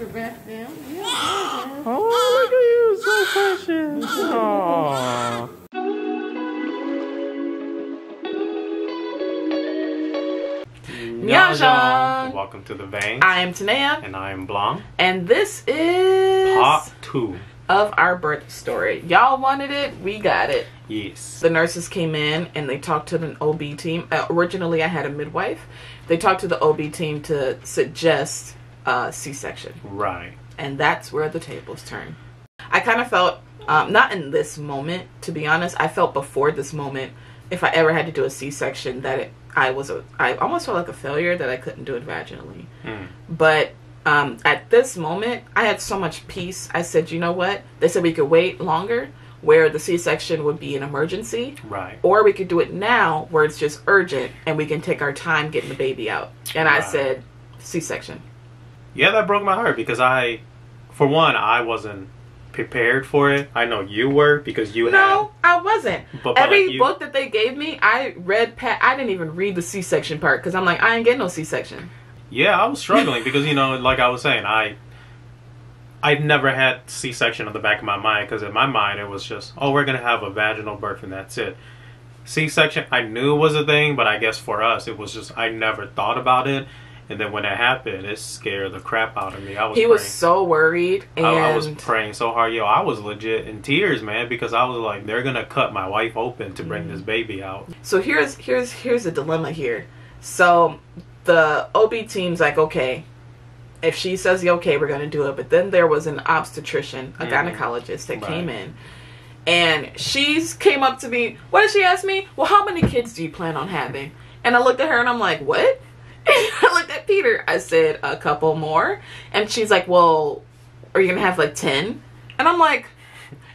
her back down. Yeah. Oh, look at you, so precious. Aww. Nyasha. Welcome to the Vangs. I am Tanaya, and I am Blanc. and this is Part two. of our birth story. Y'all wanted it, we got it. Yes. The nurses came in and they talked to the OB team. Uh, originally, I had a midwife. They talked to the OB team to suggest uh, C-section, Right. and that's where the tables turn. I kind of felt, um, not in this moment, to be honest. I felt before this moment, if I ever had to do a C-section, that it, I was a, I almost felt like a failure that I couldn't do it vaginally. Mm. But um, at this moment, I had so much peace. I said, you know what? They said we could wait longer, where the C-section would be an emergency, Right. or we could do it now, where it's just urgent, and we can take our time getting the baby out. And I said, C-section. Yeah, that broke my heart because I, for one, I wasn't prepared for it. I know you were because you No, I wasn't. But- but Every like you- book that they gave me, I read. Pa- I didn't even read the C-section part because I'm like, I ain't getting no C-section. Yeah, I was struggling because you know, like I was saying, I. I never had C-section on the back of my mind because in my mind it was just, oh, we're gonna have a vaginal birth and that's it. C-section, I knew it was a thing, but I guess for us it was just I never thought about it, and then when that happened, it scared the crap out of me. I was He was praying. so worried, and I, I was praying so hard, yo. I was legit in tears, man, because I was like, they're gonna cut my wife open to bring this baby out. So here's here's here's the dilemma here. So the OB team's like, okay, if she says okay, we're gonna do it. But then there was an obstetrician, a Mhm. gynecologist that Right. came in, and she's came up to me. What did she ask me? Well, how many kids do you plan on having? And I looked at her and I'm like, what? I looked at Peter. I said a couple more, and she's like, well, are you gonna have like ten? And I'm like,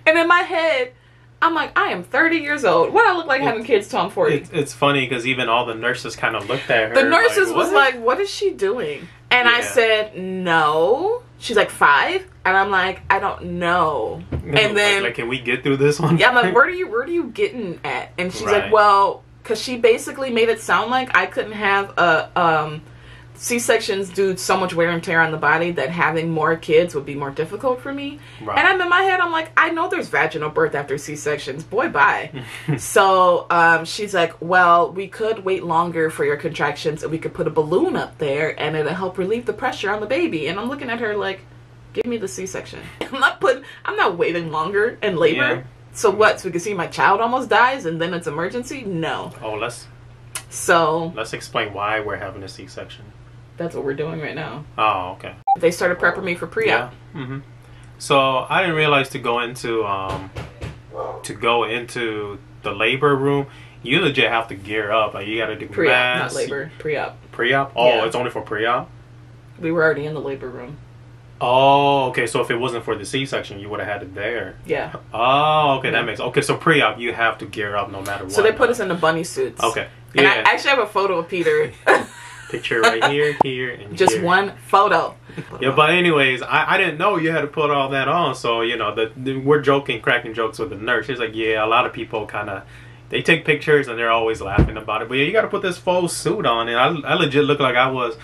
and in my head. I'm like, I am 30 years old. What I look like having kids till I'm 40? It's, it's funny because even all the nurses kind of looked at her. The nurses was like, "What is she doing?" And I said, "No." She's like five, and I'm like, "I don't know." Like- And then like, can we get through this one? yeah, I'm like, "Where do you where are you getting at?" And she's Right. like, "Well, because she basically made it sound like I couldn't have a um." C sections do so much wear and tear on the body that having more kids would be more difficult for me. Right. And I'm in my head, I'm like, I know there's vaginal birth after C sections. Boy, bye. so um, she's like, Well, we could wait longer for your contractions and we could put a balloon up there and it'll help relieve the pressure on the baby. And I'm looking at her like, Give me the C section. I'm not putting, I'm not waiting longer in labor. Yeah. So what? So we can see my child almost dies and then it's emergency? No. oh, let's So let's explain why we're having a C-section. that's what we're doing right now. Oh, okay. They started prepping me for pre op. Yeah. Mhm. So I didn't realize to go into um to go into the labor room, you legit have to gear up. Like you got to do Pre op, not labor. Pre op. Pre-op. Oh, Yeah. it's only for pre-op. We were already in the labor room. Oh, okay. So if it wasn't for the C-section, you would have had it there. Yeah. Oh, okay. Yeah. That makes okay. So pre-op, you have to gear up no matter what. So they put us in the bunny suits. Okay. Yeah. And I actually have a photo of Peter. Picture right here, here, and Just here. one photo. Yeah, but anyways, I, I didn't know you had to put all that on. So you know, the, the we're joking, cracking jokes with the nurse. She's like, yeah, a lot of people kind of they take pictures and they're always laughing about it. But yeah, you got to put this faux suit on, and I, I legit look like I was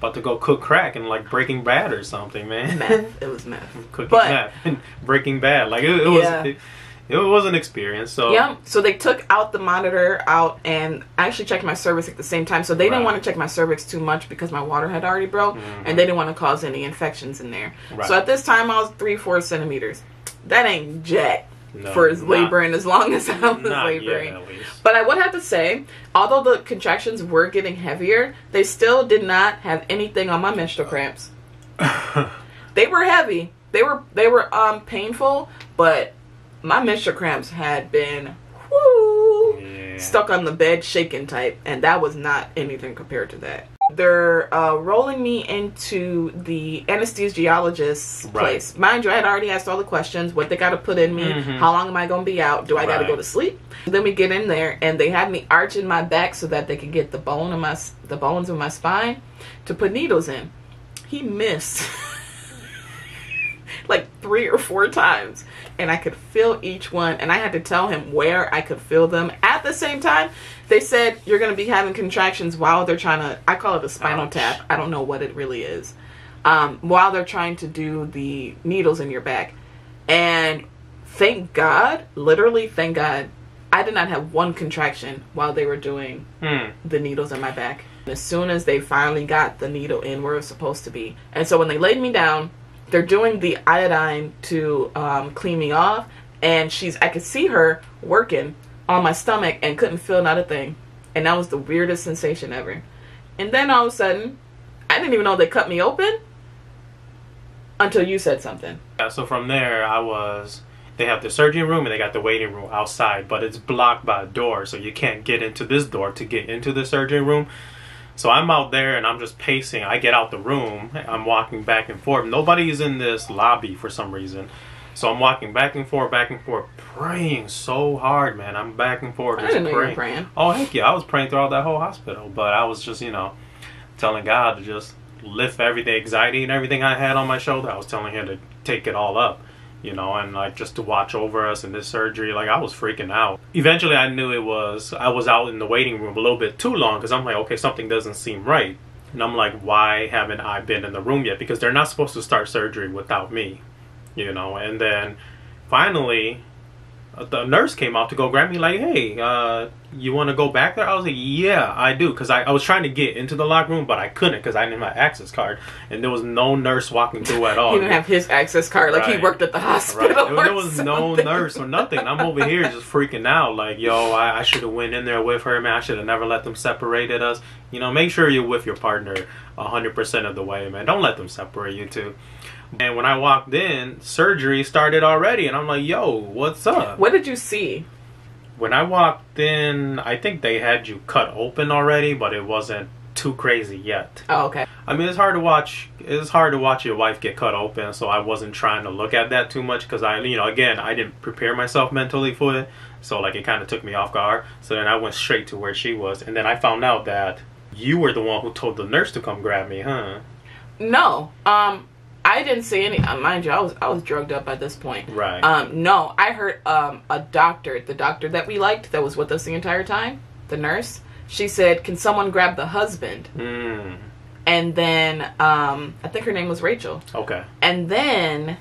about to go cook crack and like Breaking Bad or something, man. meth. It was meth. Cooking But- meth and Breaking Bad, like it, it was. Yeah. It, it was an experience. So Yeah. So they took out the monitor out and I actually checked my cervix at the same time. So they didn't want to check my cervix too much because my water had already broke Mhm. and they didn't want to cause any infections in there. Right. So at this time I was three, four centimeters. That ain't jack no, for laboring as long as I was yet, laboring. But I would have to say, although the contractions were getting heavier, they still did not have anything on my menstrual cramps. They were heavy. They were they were um painful, but my menstrual cramps had been whoo, Yeah. stuck on the bed shaking type, and that was not anything compared to that. They're uh, rolling me into the anesthesiologist's Right. place. Mind you, I had already asked all the questions: what they got to put in me, Mhm. how long am I going to be out, do I got to go to sleep? Then we get in there, and they have me arching my back so that they could get the bone of my the bones of my spine to put needles in. He missed. like three or four times and I could feel each one and I had to tell him where I could feel them at the same time. They said you're going to be having contractions while they're trying to I call it a spinal Ouch. tap. I don't know what it really is. um, while they're trying to do the needles in your back. And thank God, literally, thank God, I did not have one contraction while they were doing Hmm. the needles in my back. As soon as they finally got the needle in where it was supposed to be. And so when they laid me down, they're doing the iodine to um, clean me off. And she's, I could see her working on my stomach and couldn't feel not a thing. And that was the weirdest sensation ever. And then all of a sudden, I didn't even know they cut me open until you said something. Yeah, so from there, I was. They have the surgery room and they got the waiting room outside, but it's blocked by a door, so you can't get into this door to get into the surgery room. So I'm out there and I'm just pacing. I get out the room. I'm walking back and forth. Nobody's in this lobby for some reason. So I'm walking back and forth, back and forth, praying so hard, man. I'm back and forth, just didn't know you were praying. praying. Oh heck yeah, I was praying throughout that whole hospital, but I was just you know telling God to just lift everything, anxiety and everything I had on my shoulder. I was telling Him to take it all up, you know, and like just to watch over us in this surgery. Like I was freaking out. Eventually, I knew it was I was out in the waiting room a little bit too long because I'm like, okay, something doesn't seem right, and I'm like, why haven't I been in the room yet? Because they're not supposed to start surgery without me, you know, and then finally the nurse came out to go grab me like hey uh you want to go back there i was like yeah i do because I, I was trying to get into the locker room but i couldn't because i didn't have my access card and there was no nurse walking through at all He didn't have his access card, like he worked at the Right. hospital. There, or there was no nurse or nothing. I'm over here just freaking out. Like, yo, I, I should have went in there with her, man. I should have never let them separated us. You know, make sure you're with your partner 100% of the way, man. Don't let them separate you two. And when I walked in, surgery started already, and I'm like, yo, what's up? What did you see? When I walked in, I think they had you cut open already, but it wasn't too crazy yet. Oh, okay. I mean, it's hard to watch. It's hard to watch your wife get cut open, so I wasn't trying to look at that too much because I, you know, again, I didn't prepare myself mentally for it, so like it kind of took me off guard. So then I went straight to where she was, and then I found out that you were the one who told the nurse to come grab me, huh? No, um, I didn't see any. Uh, mind you, I was I was drugged up at this point. Right. Um, no, I heard um a doctor, the doctor that we liked, that was with us the entire time, the nurse. She said, "Can someone grab the husband?" Mm. And then um, I think her name was Rachel. Okay. And then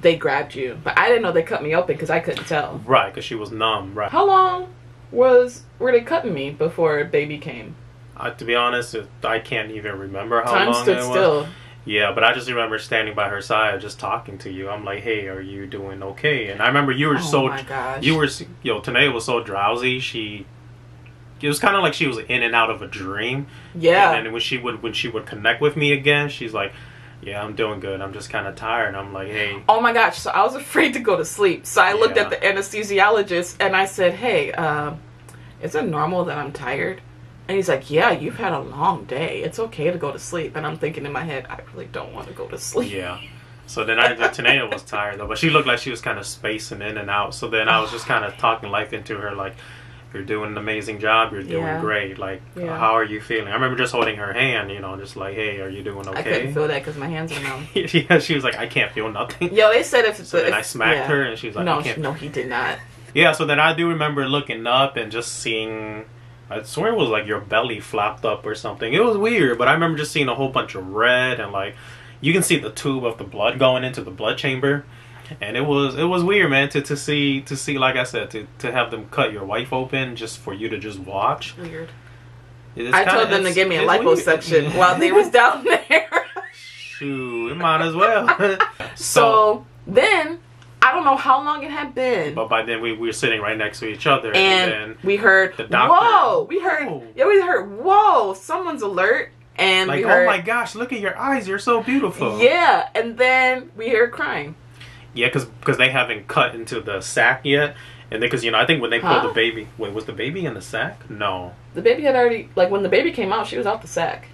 they grabbed you, but I didn't know they cut me open because I couldn't tell. Right, because she was numb. Right. How long was were they cutting me before baby came? Uh, to be honest, I can't even remember how Time long stood it was. still. Yeah, but I just remember standing by her side, just talking to you. I'm like, "Hey, are you doing okay?" And I remember you were Oh so my gosh. you were yo Tanaya was so drowsy. She it was kind of like she was in and out of a dream. Yeah. And then when she would when she would connect with me again, she's like, "Yeah, I'm doing good. I'm just kind of tired." And I'm like, "Hey, Oh my gosh! So I was afraid to go to sleep. So I looked Yeah. at the anesthesiologist and I said, "Hey, uh, is it normal that I'm tired?" And he's like, "Yeah, you've had a long day. It's okay to go to sleep." And I'm thinking in my head, I really don't want to go to sleep. yeah." So then I Tanaya was tired though, but she looked like she was kind of spacing in and out. So then I was just kind of talking life into her, like, "You're doing an amazing job. You're doing Yeah. great. Like, uh, Yeah. how are you feeling?" I remember just holding her hand, you know, just like, "Hey, are you doing okay?" I couldn't feel that because my hands are numb. yeah, she was like, "I can't feel nothing." Yo, they said if So if, then I smacked yeah. her, and she was like, no, no, he did not. Yeah, so then I do remember looking up and just seeing. I swear it was like your belly flapped up or something. It was weird, but I remember just seeing a whole bunch of red and like you can see the tube of the blood going into the blood chamber, and it was it was weird, man. To to see to see like I said to to have them cut your wife open just for you to just watch. Weird. It's I kinda- told them to give me a weird. liposuction while they was down there. Shoot, it might as well. so then I don't know how long it had been. but by then we, we were sitting right next to each other, and and then we heard the doctor- whoa we heard Whoa. yeah we heard whoa someone's alert and like, we heard oh my gosh, look at your eyes, you're so beautiful. yeah and then we hear crying Yeah, because because they haven't cut into the sack yet, and then because you know I think when they pulled Huh? the baby, wait, was the baby in the sack? No. the baby had already like when the baby came out she was out the sack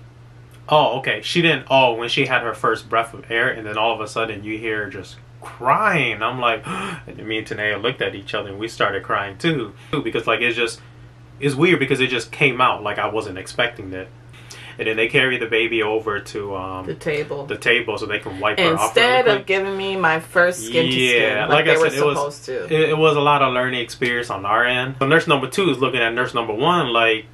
Oh, okay. She didn't. Oh, when she had her first breath of air, and then all of a sudden you hear just crying. I'm like, and me and Tanaya looked at each other and we started crying too, because like it's just it's weird because it just came out like I wasn't expecting it, and then they carry the baby over to um the table the table so they can wipe her off. instead of giving me my first skin to skin Yeah, like, like I said, it was- it, it was a lot of learning experience on our end. So nurse number two is looking at nurse number one like,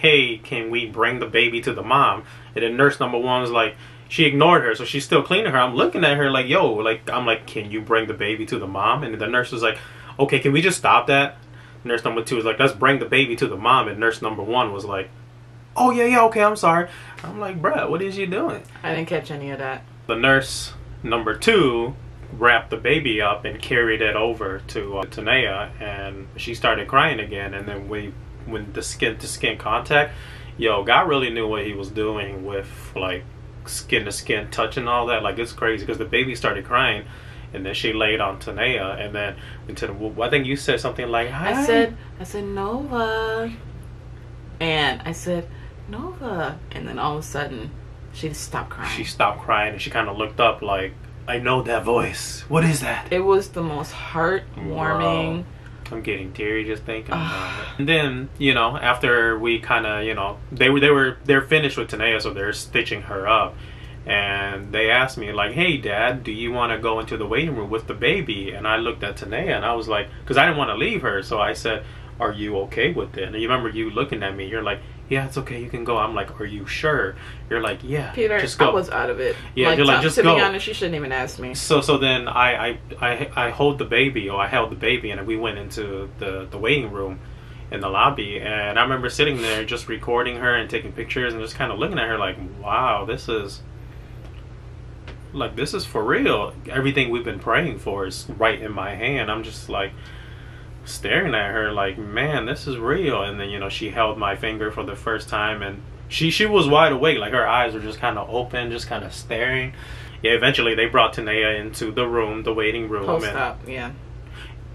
"Hey, can we bring the baby to the mom?" And then nurse number one is like, she ignored her, so she's still cleaning her. I'm looking at her like, yo, like I'm like, can you bring the baby to the mom? And the nurse was like, okay, can we just stop that? Nurse number two was like, let's bring the baby to the mom. And nurse number one was like, oh yeah, yeah, okay, I'm sorry. I'm like, bruh, what is you doing? I didn't catch any of that. The nurse number two wrapped the baby up and carried it over to uh, Tanaya, and she started crying again. And then we, when the skin to skin contact, yo, God really knew what He was doing with like skin to skin touch and all that. Like it's crazy because the baby started crying. And then she laid on Tanaya, and then into I think you said something like, Hi. I said, I said Nova, and I said Nova, and then all of a sudden, she stopped crying. She stopped crying and she kind of looked up like, I know that voice. What is that? It was the most heartwarming. I'm getting teary just thinking ah. about it. And then, you know, after we kind of, you know, they were they were they're finished with Tanaya, so they're stitching her up. And they asked me like, "Hey, Dad, do you want to go into the waiting room with the baby?" And I looked at Tanaya and I was like, because I didn't want to leave her, so I said, "Are you okay with it?" And you remember you looking at me, you're like, "Yeah, it's okay, you can go." I'm like, "Are you sure?" You're like, "Yeah, Peter, just go." I was out of it. Yeah, you're like, to, just to go. be honest, you shouldn't even ask me. So so then I, I I I hold the baby or I held the baby and we went into the the waiting room in the lobby and I remember sitting there just recording her and taking pictures and just kind of looking at her like wow this is like this is for real everything we've been praying for is right in my hand I'm just like staring at her like man this is real and then you know she held my finger for the first time and she she was wide awake like her eyes were just kind of open just kind of staring yeah eventually they brought Tanaya into the room the waiting room Post and op, yeah.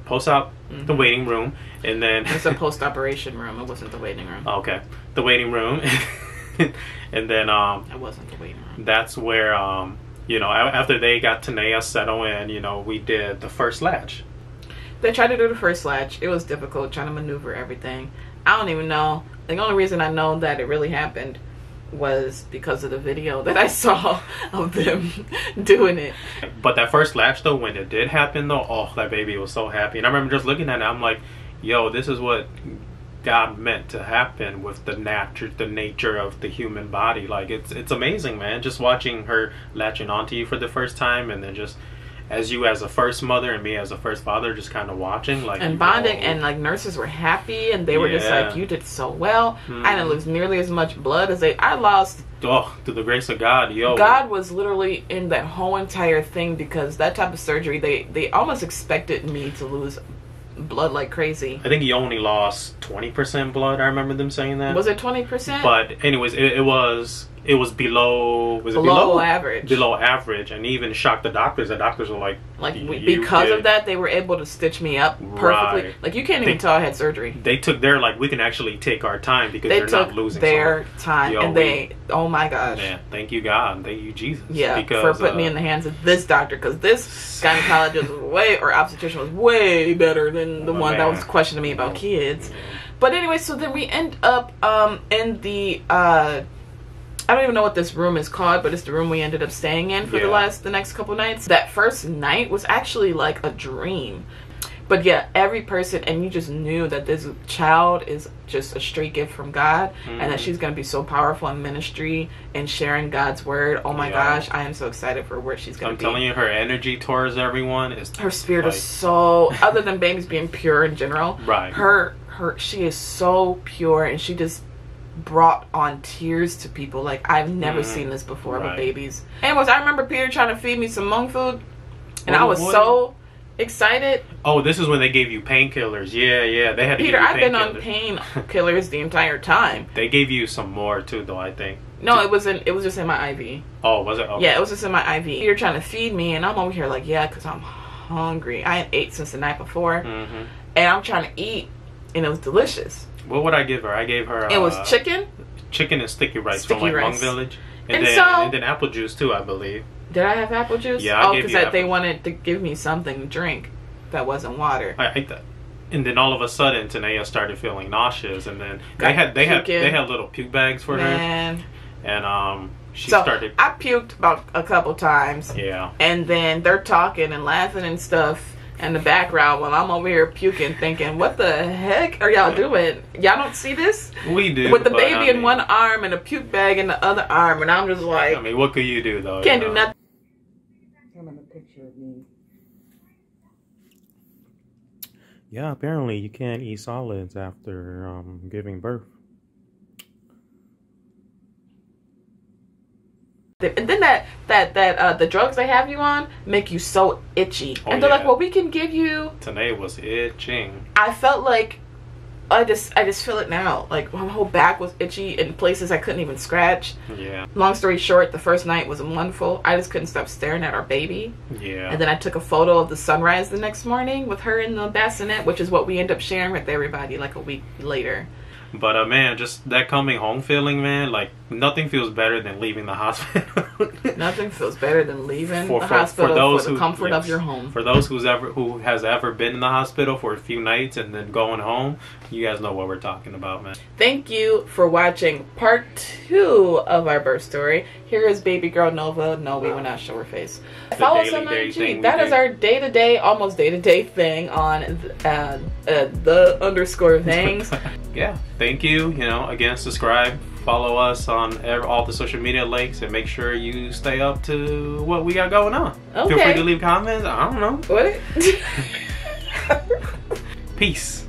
post op the waiting room and then It's a post operation room. It wasn't the waiting room. okay the waiting room and then um It wasn't the waiting room. that's where um you know after they got Tanaya settled in you know we did the first latch They tried to do the first latch. It was difficult trying to maneuver everything. I don't even know. The only reason I know that it really happened was because of the video that I saw of them doing it. But that first latch though, when it did happen though, oh that baby was so happy. And I remember just looking at it, I'm like, yo, this is what God meant to happen with the nature the nature of the human body. Like it's it's amazing, man. Just watching her latching onto you for the first time and then just as you as a first mother and me as a first father just kind of watching like and bonding yo. and like nurses were happy and they were just like you did so well i Mhm. didn't lose nearly as much blood as they i lost oh through the grace of God, yo. god was literally in that whole entire thing because that type of surgery they they almost expected me to lose blood like crazy I think he only lost twenty percent blood. I remember them saying that. was it 20% But anyways, it, it was it was below was below, below average below average and even shocked the doctors. The doctors were like, like because did." of that they were able to stitch me up perfectly Right. like you can't even tell i had surgery They took their like we can actually take our time because they took not losing their so time Yo, and we- they oh my gosh Man, thank you God, thank you Jesus. Yeah, because, for putting me uh, in the hands of this doctor because this gynecologist was way or obstetrician was way better than the Oh, one that was questioning me about kids. But anyway, so then we end up um in the uh I don't even know what this room is called, but it's the room we ended up staying in for the last the next couple nights. That first night was actually like a dream. But yeah, every person, and you just knew that this child is just a straight gift from God, and that Mhm. she's going to be so powerful in ministry and sharing God's word. Oh my Yeah. gosh, I am so excited for where she's going to be. I'm telling you, her energy towards everyone is her spirit like- is so. Other than babies being pure in general, right. her her she is so pure, and she just brought on tears to people like I've never Mhm. seen this before with Right. babies. Anyways, I remember Peter trying to feed me some Hmong food, and What- I was what- so excited. Oh, this is when they gave you painkillers. Yeah, yeah. They had to Peter, I've been on painkillers. the entire time. They gave you some more too, though. I think. No, it wasn't. It was just in my IV. Oh, was it? Okay. Yeah, it was just in my IV. Peter trying to feed me, and I'm over here like, yeah, because I'm hungry. I had ate since the night before, hmm and I'm trying to eat, and it was delicious. What would I give her? I gave her. It was uh, chicken. chicken and sticky rice Sticky from like rice. Hmong Village, and, And then so- and then apple juice too, I believe. Did I have apple juice? Yeah, I oh, because that they wanted to give me something to drink that wasn't water. I ate that. And then all of a sudden, Tanaya started feeling nauseous, and then Got they had they had they had little puke bags for her, and um, she so started. I puked about a couple times, Yeah, and then they're talking and laughing and stuff, in the background while I'm over here puking, thinking, "What the heck are y'all doing? Y'all don't see this?" We do With the baby I in one arm and a puke bag in the other arm, and I'm just like, I mean, what could you do though? can't you do know? nothing. Yeah, apparently you can't eat solids after um, giving birth. And then that that that uh, the drugs they have you on make you so itchy, Oh, and they're like, yeah. "Well, we can give you." Today was itching. I felt like I just I just feel it now. Like my whole back was itchy in places I couldn't even scratch. Yeah, Long story short, the first night was wonderful. I just couldn't stop staring at our baby. yeah. And then I took a photo of the sunrise the next morning with her in the bassinet, which is what we end up sharing with everybody like a week later. But uh, man, just that coming home feeling, man. Like nothing feels better than leaving the hospital. Nothing feels better than leaving For- the for- for hospital for, those the who- comfort of your home. For those who's ever who has ever been in the hospital for a few nights and then going home, you guys know what we're talking about, man. Thank you for watching part two of our birth story. Here is baby girl Nova. No, we will not show her face. Follow us on IG. That is our day to day, almost day to day thing on uh, uh, the underscore Vangs. yeah, thank you. You know, again, subscribe, follow us on ev- all the social media links, and make sure you stay up to what we got going on. Feel free to leave comments. I don't know. what? Peace.